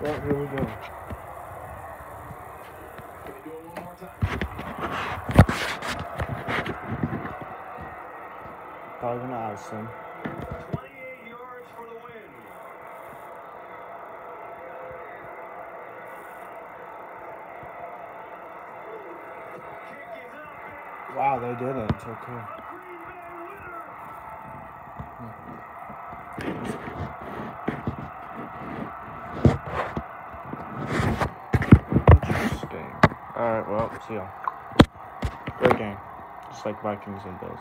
Well, here we go. Probably gonna ice him. 28 yards for the win. Kick is up. Wow, they didn't. Okay. Alright, well, see y'all. Great game. Just like Vikings and Bills.